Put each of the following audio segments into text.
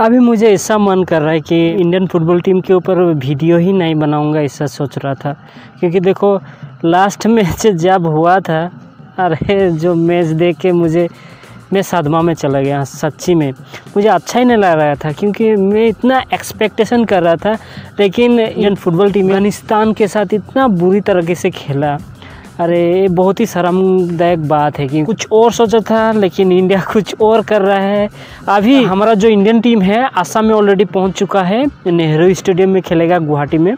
अभी मुझे ऐसा मन कर रहा है कि इंडियन फुटबॉल टीम के ऊपर वीडियो ही नहीं बनाऊँगा, ऐसा सोच रहा था। क्योंकि देखो लास्ट मैच जब हुआ था, अरे, जो मैच देख के मुझे, मैं सदमा में चला गया, सच्ची में। मुझे अच्छा ही नहीं लग रहा था, क्योंकि मैं इतना एक्सपेक्टेशन कर रहा था, लेकिन इंडियन फुटबॉल टीम अफ़गानिस्तान के साथ इतना बुरी तरीके से खेला। अरे ये बहुत ही शर्मदायक बात है कि कुछ और सोचा था लेकिन इंडिया कुछ और कर रहा है। अभी हमारा जो इंडियन टीम है आसाम में ऑलरेडी पहुँच चुका है। नेहरू स्टेडियम में खेलेगा गुवाहाटी में।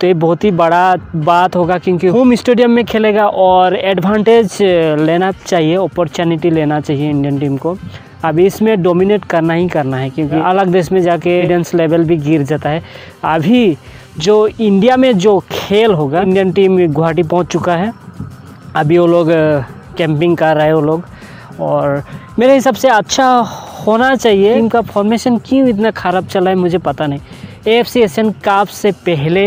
तो ये बहुत ही बड़ा बात होगा क्योंकि होम स्टेडियम में खेलेगा और एडवांटेज लेना चाहिए अपॉर्चुनिटी लेना चाहिए इंडियन टीम को। अभी इसमें डोमिनेट करना ही करना है क्योंकि अलग देश में जाके एविडेंस लेवल भी गिर जाता है। अभी जो इंडिया में जो खेल होगा इंडियन टीम गुवाहाटी पहुँच चुका है। अभी वो लोग कैंपिंग कर रहे हैं वो लोग। और मेरे हिसाब से अच्छा होना चाहिए। इनका फॉर्मेशन क्यों इतना ख़राब चला है मुझे पता नहीं। एफ़ सी एशियन कप से पहले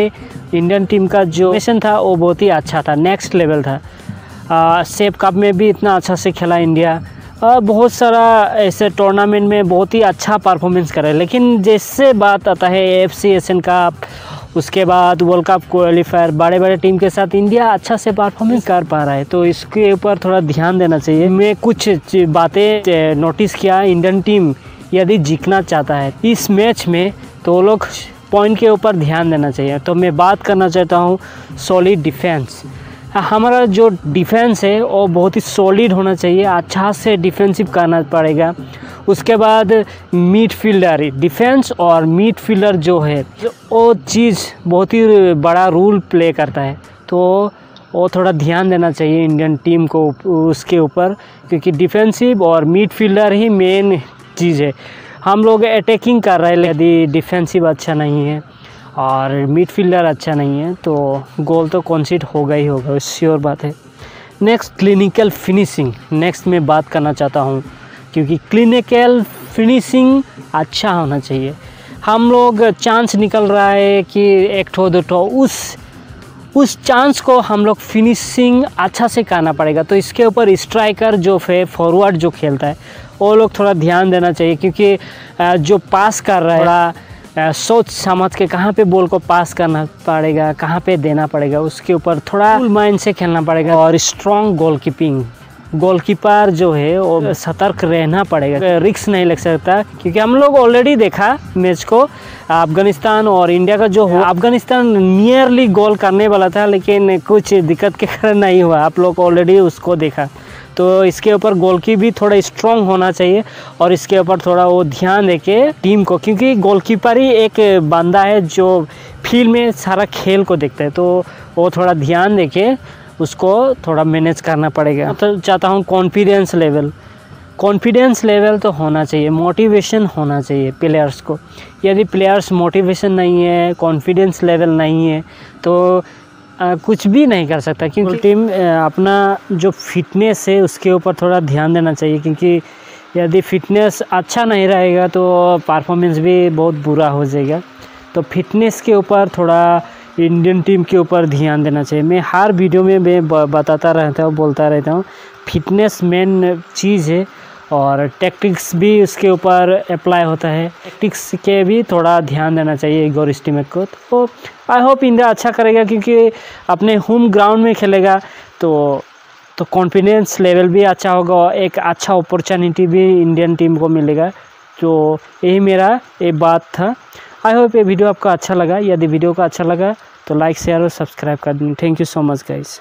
इंडियन टीम का जो मिशन था वो बहुत ही अच्छा था नेक्स्ट लेवल था। सेप कप में भी इतना अच्छा से खेला इंडिया आ, बहुत सारा ऐसे टूर्नामेंट में बहुत ही अच्छा परफॉर्मेंस करे। लेकिन जैसे बात आता है एफ़ सी एशियन कप उसके बाद वर्ल्ड कप क्वालिफायर बड़े बड़े टीम के साथ इंडिया अच्छा से परफॉर्मेंस कर पा रहा है। तो इसके ऊपर थोड़ा ध्यान देना चाहिए। मैं कुछ बातें नोटिस किया इंडियन टीम यदि जीतना चाहता है, इस मैच में तो लोग पॉइंट के ऊपर ध्यान देना चाहिए। तो मैं बात करना चाहता हूँ सॉलिड डिफेंस हमारा जो डिफेंस है, वो बहुत ही सॉलिड होना चाहिए। अच्छा से डिफेंसिव करना पड़ेगा। उसके बाद मिड फील्डर डिफेंस और मिड फील्डर जो है, वो चीज़ बहुत ही बड़ा रोल प्ले करता है। तो वो थोड़ा ध्यान देना चाहिए इंडियन टीम को उसके ऊपर, क्योंकि डिफेंसिव और मिड फील्डर ही मेन चीज़ है। हम लोग अटैकिंग कर रहे हैं यदि डिफेंसिव अच्छा नहीं है और मिड फील्डर अच्छा नहीं है तो गोल तो कॉन्सीड होगा ही होगा श्योर बात है। नेक्स्ट क्लिनिकल फिनिशिंग नेक्स्ट मैं बात करना चाहता हूँ। क्योंकि क्लिनिकल फिनिशिंग अच्छा होना चाहिए। हम लोग चांस निकल रहा है कि एक ठो दो ठो उस उस चांस को हम लोग फिनिशिंग अच्छा से करना पड़ेगा। तो इसके ऊपर स्ट्राइकर जो है फॉरवर्ड जो खेलता है वो लोग थोड़ा ध्यान देना चाहिए क्योंकि जो पास कर रहा है सोच समझ के कहाँ पे बॉल को पास करना पड़ेगा कहाँ पे देना पड़ेगा उसके ऊपर थोड़ा माइंड से खेलना पड़ेगा। और स्ट्रॉन्ग गोल कीपिंग गोलकीपर जो है वो सतर्क रहना पड़ेगा। रिक्स नहीं लग सकता क्योंकि हम लोग ऑलरेडी देखा मैच को अफ़गानिस्तान और इंडिया का जो हो अफ़गानिस्तान नियरली गोल करने वाला था लेकिन कुछ दिक्कत के कारण नहीं हुआ। आप लोग ऑलरेडी उसको देखा। तो इसके ऊपर गोल की भी थोड़ा स्ट्रॉन्ग होना चाहिए और इसके ऊपर थोड़ा वो ध्यान दे के टीम को क्योंकि गोलकीपर ही एक बंदा है जो फ़ील्ड में सारा खेल को देखता है। तो वो थोड़ा ध्यान दे के उसको थोड़ा मैनेज करना पड़ेगा। तो चाहता हूँ कॉन्फिडेंस लेवल कॉन्फिडेंस लेवल तो होना चाहिए मोटिवेशन होना चाहिए प्लेयर्स को। यदि प्लेयर्स मोटिवेशन नहीं है कॉन्फिडेंस लेवल नहीं है तो आ, कुछ भी नहीं कर सकता क्योंकि टीम अपना जो फिटनेस है उसके ऊपर थोड़ा ध्यान देना चाहिए क्योंकि यदि फिटनेस अच्छा नहीं रहेगा तो परफॉर्मेंस भी बहुत बुरा हो जाएगा। तो फिटनेस के ऊपर थोड़ा इंडियन टीम के ऊपर ध्यान देना चाहिए। मैं हर वीडियो में मैं बताता रहता हूँ, बोलता रहता हूँ फिटनेस मेन चीज़ है और टैक्टिक्स भी उसके ऊपर अप्लाई होता है। टैक्टिक्स के भी थोड़ा ध्यान देना चाहिए इगोर स्टीमेक को। तो आई होप इंडिया अच्छा करेगा क्योंकि अपने होम ग्राउंड में खेलेगा तो तो कॉन्फिडेंस लेवल भी अच्छा होगा एक अच्छा अपॉर्चुनिटी भी इंडियन टीम को मिलेगा तो यही मेरा ये बात था। आई होप ये वीडियो आपका अच्छा लगा। यदि वीडियो का अच्छा लगा तो लाइक शेयर और सब्सक्राइब कर दें। Thank you so much guys